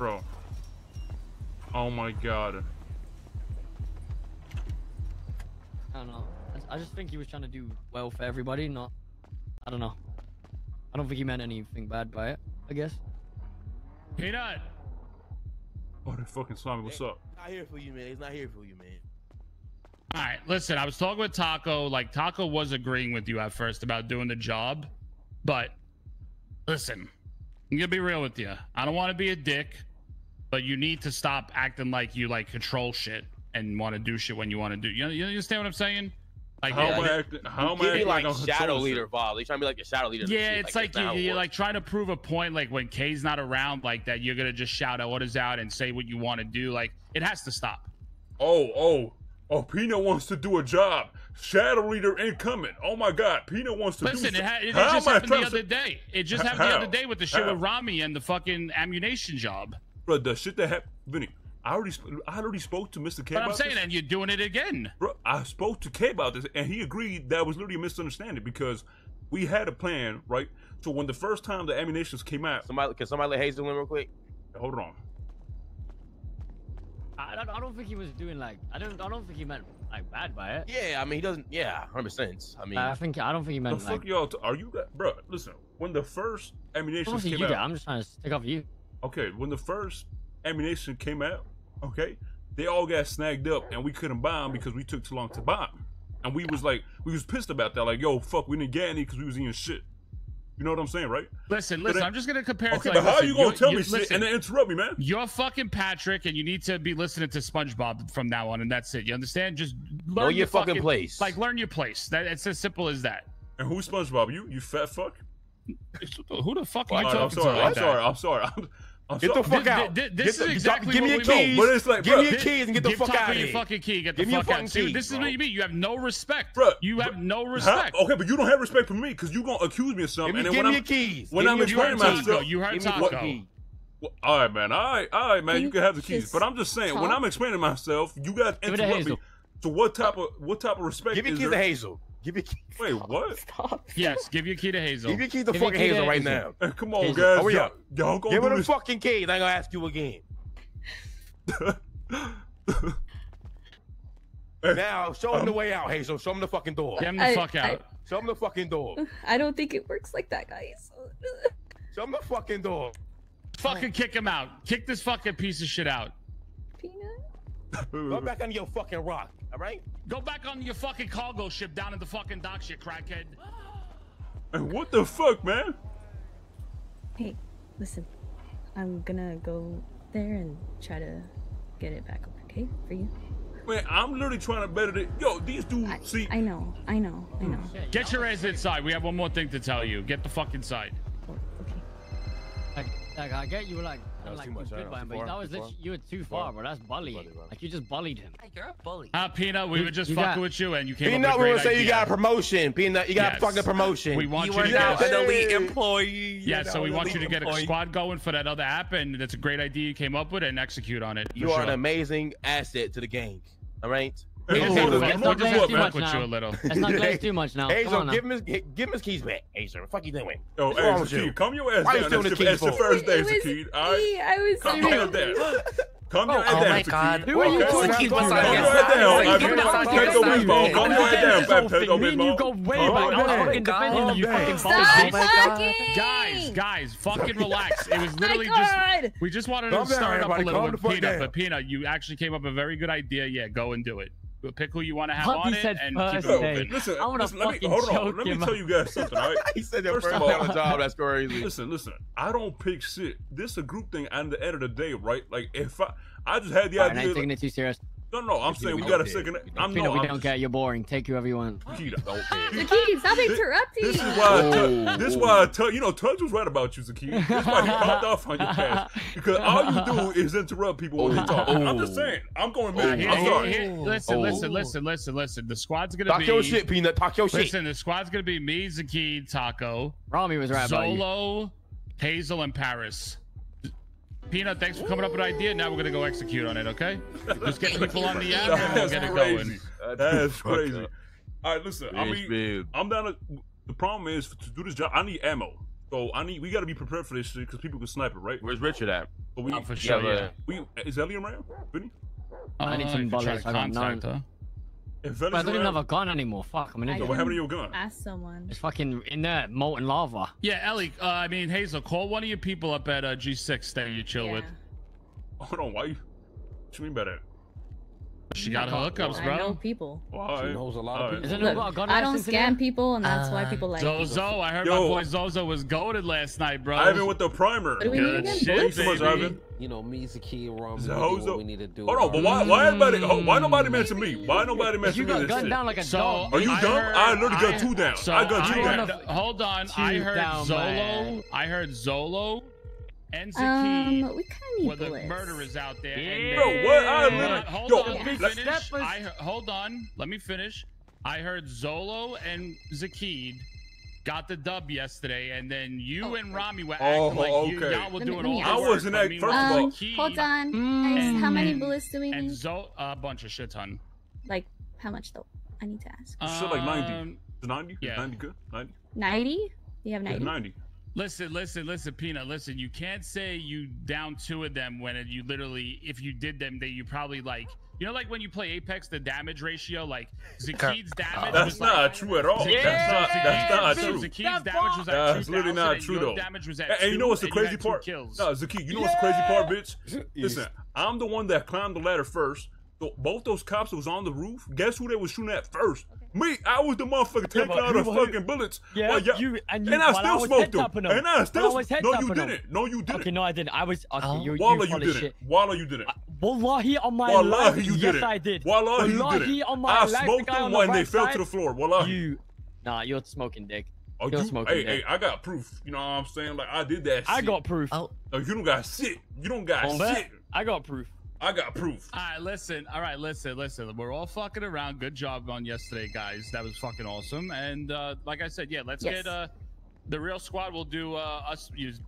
Bro. Oh my god. I don't know. I- I just think he was trying to do well for everybody, not. I don't know. I don't think he meant anything bad by it. I guess. Peanut. Oh, that fucking Swami, what's up? Not here for you, man. He's not here for you, man. All right, listen. I was talking with Taco. Like Taco was agreeing with you at first about doing the job, but listen, I'm gonna be real with you. I don't want to be a dick, but you need to stop acting like you like control shit and want to do shit when you want to do. You, you understand what I'm saying? Like, How yeah, am I like- acting? How am I be acting like I'm shadow leader. Bob. They trying to be like a shadow leader. Yeah, it's Like, like, that's not how you, it you're like trying to prove a point. Like when K's not around, like that, you're gonna just shout out orders out and say what you want to do. Like it has to stop. Oh, oh, oh, Peanut wants to do a job. Shadow leader incoming. Oh my god, Peanut wants to Listen, do it, ha- it, it just happened the trying to other day. It just H- happened the other day with the shit How? with Ramee and the fucking ammunition job. Bro, the shit that happened, Vinny. I already, sp- I already spoke to Mr. K But I'm saying, this. and you're doing it again. Bro, I spoke to K about this, and he agreed that was literally a misunderstanding because we had a plan, right? So when the first time the ammunitions came out, Somebody, can somebody let Hazel in real quick? hold on. I don't, I don't think he was doing like. I don't. I don't think he meant like bad by it. Yeah, I mean he doesn't. Yeah, hundred percent. I mean, I think. I don't think he meant. The meant fuck y'all? T- are you, gu- bro? Listen, when the first ammunitions came you out, did. I'm just trying to stick up for you. Okay, when the first ammunition came out, okay, they all got snagged up, and we couldn't buy them because we took too long to buy them, and we was like, we was pissed about that, like, yo, fuck, we didn't get any because we was eating shit. You know what I'm saying, right? Listen, But listen. it- I'm just gonna compare. Okay, it to, but how listen, you gonna tell you- me shit and then interrupt me, man? You're fucking Patrick, and you need to be listening to SpongeBob from now on, and that's it. You understand? Just learn know your fucking place. Like learn your place. That it's as simple as that. And who's SpongeBob? You, you fat fuck. Who the fuck are you All right, talking I'm sorry. to? I'm like that? sorry. I'm sorry. I'm, I'm get the fuck Thi- out. thi- this Get is the- exactly give me what your we- keys. But like, give bro, me your keys and get the Give fuck out of your fucking key. Get the Give the me your fuck fucking out. See, keys, this is what you mean. You have no respect. Bruh, you have bruh, no How- respect. okay, but you don't have respect for me because you gonna accuse me of something. Give me, and then me when your I'm keys. when Give I'm your heard explaining myself- You heard Give me Taco. your. Well, all right, man. All right, all right, man. Can You you can have the keys, but I'm just saying when? I'm explaining myself, you got to to interrupt me. Hazel. So what type of what type of respect Give me is keys to? Hazel. Give your keys. Wait, what? Stop. Yes, give your key to Hazel. Give your keys to Give fucking key to Hazel right Hazel. now. Hey, come on, Hazel. guys. Hurry y'all, up. y'all gonna Give her the this? fucking keys. I ain't gonna ask you again. Now, show him the way out, Hazel. Show him the fucking door. Get him the I- fuck I- out. Show him the fucking door. I don't think it works like that, guys. Show him the fucking door. Fucking kick him out. Kick this fucking piece of shit out. Peanut. Go back under your fucking rock. All right. Go back on your fucking cargo ship down in the fucking dock shit, crackhead. Hey, what the fuck, man? Hey, listen. I'm gonna go there and try to get it back, okay? For you. Man, I'm literally trying to better it. Yo, these dudes. I, see, I know, I know, I hmm. know. Get your ass inside. We have one more thing to tell you. Get the fuck inside. Okay. Like, like I get you were like, That was like too much, good by him, Too but far? that was Too literally, you were too far? far, bro. That's bullying. Like you just bullied him. You're a bully. Ah, Peanut, we You- were just fucking got- with you, and you came Peanut, up we with a will great say you got a promotion. Peanut, you got Yes. a fucking promotion. We want You you, to now get. an elite employee. Yeah, You're so we want you to elite get a squad going for that other app, and that's a great idea you came up with, and execute on it. You are sure. an amazing asset to the gang. All right. We Hey, just hold need on, to I'm fuck- not we just doing need fuck with man? you a little. Let's not glaze too much now. Come Hazel, on now. give him his give him his keys back. Hazel, what fuck you doing? Yo, What's wrong hey, with you? Zakid, calm your ass Why you down. stealing That's the your, keys your first day, It Zakid. All right? me. I was Calm really- your ass down. Calm your Oh, ass oh my God. Who are you Okay? talking Zakid to? was on Calm your your ass down. I was mean, on Pepto your. Bismol. Calm your ass down, Pep- Pepto and you go way back. I your was fucking defending you. You fucking oh Stop me. talking! Guys, guys, fucking relax. It was My literally just we just wanted to start up a little with the Peanut, but Peanut, you actually came up with a very good idea. Yeah, go and do it. Pick who you want to have Puppy on it said and keep it open. listen, I wanna listen, let me, fucking hold on. choke Let me him tell you guys something, all right? he said your First first of day all- on the job. That's crazy. Listen, listen. I don't pick shit. This a group thing. At the end of the day, right? Like if I, I just had the Alright, I ain't idea. taking like- it too serious. No, no. I'm saying we we got a don't second. I'm Peanut, no. we I'm don't just, care. You're boring. Take whoever you want. Zakid, Don't care. Zakid, stop interrupting. This is why. I tu- oh. this is why I tell you know. Tudge was right about you, Zakid. This is why he popped off on your pass because all you do is interrupt people when they talk. I'm just oh. saying. I'm going oh. Now, to I'm here- sorry. here- listen, Oh. listen, listen, listen, listen. The squad's gonna Talk be. your shit, Peanut. Talk your shit. Listen, the squad's gonna be me, Zakid, Taco, Ramee was right about you. Solo, Hazel, and Paris. Peanut, thanks for coming up with an idea. Now we're gonna go execute on it. Okay? Just get people on the app and we'll That's get it crazy. going. That's crazy. All right, listen. I Bitch, mean, bitch. I'm down to. The problem is to do this job. I need ammo. So I need. We got to be prepared for this shit because people can snipe it, right? Where's Richard at? But we, Oh, for sure, but- yeah. we is Ellie around? Vinny? I need Uh, some you could try bullets, to I got contact none. her. If But I Ellie's don't even have a gun anymore. Fuck, I'm an idiot. so what happened to your gun? Ask someone. It's fucking in there, molten lava. Yeah, Ellie. Uh, I mean Hazel, call one of your people up at uh, G6 that you chill with. Hold on, why you? What you mean by that? She got her hookups, I know people. Why? She knows a lot of people. Isn't Look, it about gun I don't scam people, and that's why Uh, people like me. Zozo, I heard Yo. my boy Zozo was goaded last night, bro. Ivan with the primer. What do we need Good again? shit, Bullets? Thanks so much. Ivan. You know, me, Zaki, and Ron, we So, do what we need to do. Hold on, but why? Why everybody? oh, Why nobody mention me? Why nobody You mention me? You got This gunned shit? down like a So dog. Are you I dumb? heard- I literally got I- two down. So I got two I down. hold on. I heard down, Zolo. I heard Zolo and Zaki Um, we kind of need were the bullets. murderers out there. Yeah. And Bro, what? I Hold on, hold yo, on, let me let's- finish. I heard, hold on, let me finish. I heard Zolo and Zakid got the dub yesterday, and then you Oh. and Ramee were Oh, acting like you, okay. y'all were doing me all the ask- I wasn't but act- first of all- Hold on. Mm. Guys, how many bullets do we And need? Zo- a bunch of shit ton. Like, how much though? I need to ask. Shit like 90. Um, Is 90? Yeah. 90 good? 90? 90? You have Yeah, 90? 90. Listen, listen, listen, Peanut. Listen, you can't say you down two of them when you literally, if you did them, that you probably like, you know, like when you play Apex, the damage ratio, like Zakid's damage That's was not like. true at all. Zakid's- That's not, that's not so true. Zakid's damage was at That's 2,000, literally not true, your though. damage was at And, and you know what's the crazy part? Kills. No, Zaki, you know what's the crazy part, bitch? Listen, I'm the one that climbed the ladder first. So both those cops that was on the roof, guess who they was shooting at first? Me. I was the motherfucker taking but all the who- who- fucking bullets. Yeah, while y'all- you and you. and I still was smoked them. head-tapping 'em. And I still I was no, you didn't. No, you didn't. Okay, no, I didn't. I was. Okay, Oh. you, you Wallah, you didn't. shit. Wallah, you didn't. Wallahi on my Wallahi, life, you yes didn't. I did. Wallahi, you didn't. on my I life, the smoked guy them on the when they right fell side, to the floor. Wallahi. You, nah, you're smoking dick. Oh, You're you, smoking hey, dick. hey, I got proof. You know what I'm saying? Like I did that. I got proof. Oh, No, you don't got shit. You don't got On that, shit. I got proof. I got proof. All right, listen. All right, listen, listen. We're all fucking around. Good job on yesterday, guys. That was fucking awesome. And uh, like I said, yeah, let's Yes. get uh, the real squad. We'll do uh, us use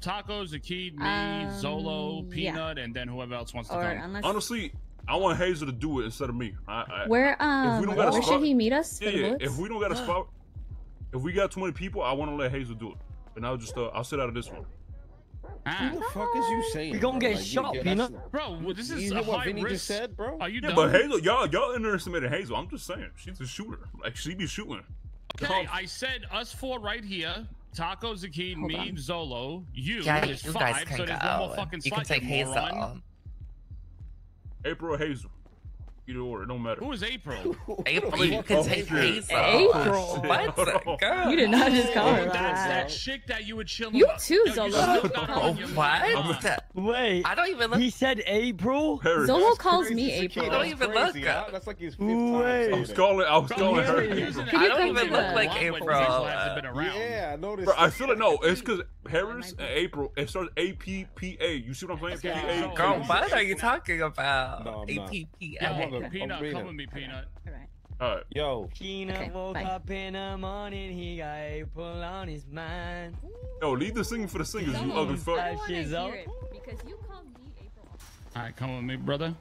tacos, Zakid, me, Um, Zolo, yeah. Peanut, and then whoever else wants to Or come. unless. Honestly, I want Hazel to do it instead of me. I, I, Where, um, don't where spot- should he meet us? yeah, yeah. If we don't got a spot, if we got too many people, I want to let Hazel do it. And I'll just, uh, I'll sit out of this one. Ah. what the fuck is you saying? We gonna bro? get Like, shot, you- Peanut. that's- Bro, well, this You is hear a what Vinny risk. just said, bro? Are you Yeah, dumb? but Hazel, y'all, y'all underestimated Hazel. I'm just saying, she's a shooter. Like she be shooting. Okay, I said us four right here. Taco, Zakid, Hold me, on. Zolo. You Yeah, you five, guys can so there's one more go. fucking You can take Hazel. moron. April Hazel, either or, it don't matter. Who is April? April, you can oh, take shit. Hazel. April. What? Girl. You did not just call her Oh, that's that. that chick that you were chilling You with. too, Yo, you Zolo. still got her Oh, on your what? mind. Wait, I don't even look. he said April. Paris. Zolo That's calls crazy, me April. I don't even look. That's like his fifth Wait. time I saying was it. calling, I was calling her. been April. using Could you it come for to a the- while, like April, these lads have been around. Yeah, I noticed. Bro, I feel it. No, it's because Harris and April. It starts A P P A. You see what I'm saying? Okay, P A. Girl, what are you talking about? No, I'm not. APPA. Yo, Peanut, come with me, Peanut. All right. All right. Yo, Peanut Okay, woke bye. up in the morning, he got April on his mind. Yo, leave the singing for the singers. You Zolo, ugly uh, I fuck. don't want to hear it because you called me April. All right, come with me, brother.